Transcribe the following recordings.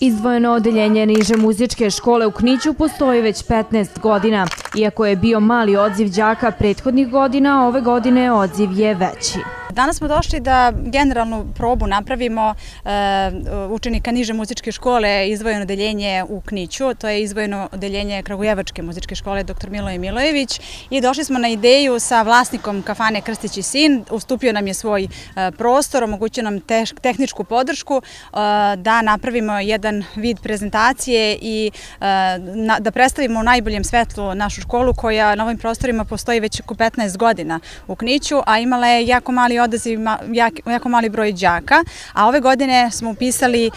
Izdvojeno odeljenje niže muzičke škole u Kniću postoji već 15 godina. Iako je bio mali odziv đaka prethodnih godina, ove godine odziv je veći. Danas smo došli da generalnu probu napravimo e, učenika niže muzičke škole izdvojeno odeljenje u Kniću, to je izdvojeno odeljenje Kragujevačke muzičke škole dr. Miloje Milojević i došli smo na ideju sa vlasnikom kafane Krstić i sin, ustupio nam je svoj e, prostor, omogućio nam tehničku podršku e, da napravimo jedan vid prezentacije i da predstavimo u najboljem svetlu našu školu koja na ovim prostorima postoji već oko 15 godina u Kniću, a imala je jako mali odaziv, jako mali broj đaka, a ove godine smo upisali e,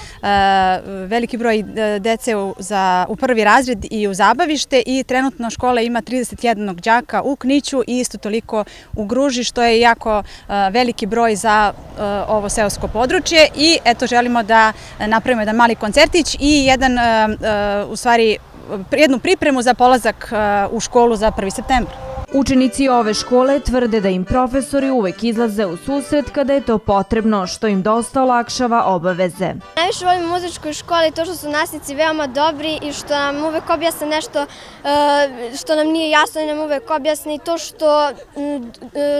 veliki broj e, dece za, u prvi razred i u zabavište i trenutno škola ima 31 đaka u Kniću i isto toliko u Gruži, što je jako e, veliki broj za ovo seosko područje i eto želimo da napravimo jedan mali koncertić i jedan, u stvari, jednu pripremu za polazak u školu za 1. septembar. Učenici ove škole tvrde da im profesori uvek izlaze u susret kada je to potrebno, što im dosta olakšava obaveze. Najviše volim muzičkoj školi to što su nastavnici veoma dobri i što nam uvek objasne nešto e, što nam nije jasno i nam uvek objasne i to što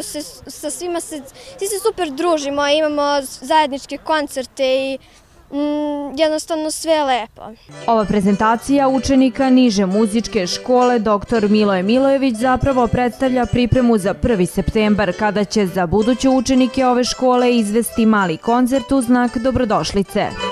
se sa svima se, svi se super družimo, imamo zajedničke koncerte i Mm, jednostavno sve lepo. Ova prezentacija učenika niže muzičke škole dr. Miloje Milojević zapravo predstavlja pripremu za 1. septembar kada će za buduće učenike ove škole izvesti mali koncert u znak dobrodošlice.